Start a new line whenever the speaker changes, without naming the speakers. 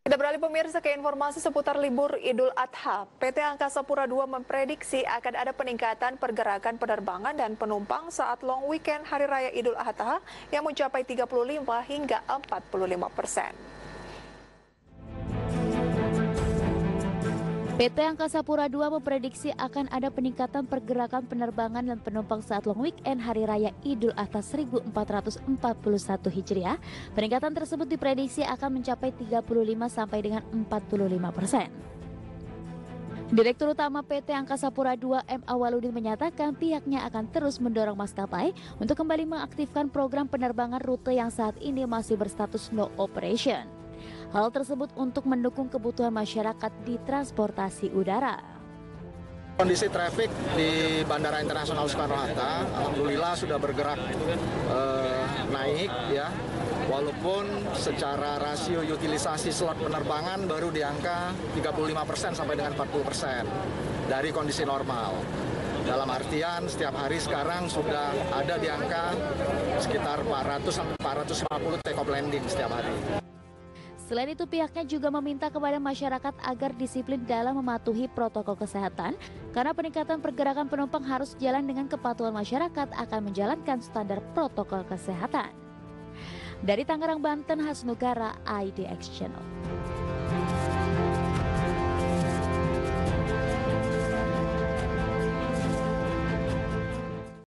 Kita beralih pemirsa ke informasi seputar libur Idul Adha. PT Angkasa Pura II memprediksi akan ada peningkatan pergerakan penerbangan dan penumpang saat long weekend Hari Raya Idul Adha yang mencapai 35 hingga 45 persen.
PT Angkasa Pura II memprediksi akan ada peningkatan pergerakan penerbangan dan penumpang saat long weekend Hari Raya Idul Adha 1441 Hijriah. Peningkatan tersebut diprediksi akan mencapai 35 sampai dengan 45 persen. Direktur Utama PT Angkasa Pura II M. Awaludin menyatakan pihaknya akan terus mendorong maskapai untuk kembali mengaktifkan program penerbangan rute yang saat ini masih berstatus no operation. Hal tersebut untuk mendukung kebutuhan masyarakat di transportasi udara.
Kondisi traffic di Bandara Internasional Soekarno-Hatta, alhamdulillah sudah bergerak eh, naik ya. Walaupun secara rasio utilisasi slot penerbangan baru di angka 35% sampai dengan 40% dari kondisi normal. Dalam artian setiap hari sekarang sudah ada di angka sekitar 400 sampai 450 take off landing setiap hari.
Selain itu pihaknya juga meminta kepada masyarakat agar disiplin dalam mematuhi protokol kesehatan karena peningkatan pergerakan penumpang harus jalan dengan kepatuhan masyarakat akan menjalankan standar protokol kesehatan. Dari Tangerang, Banten, Hasnugara, IDX Channel.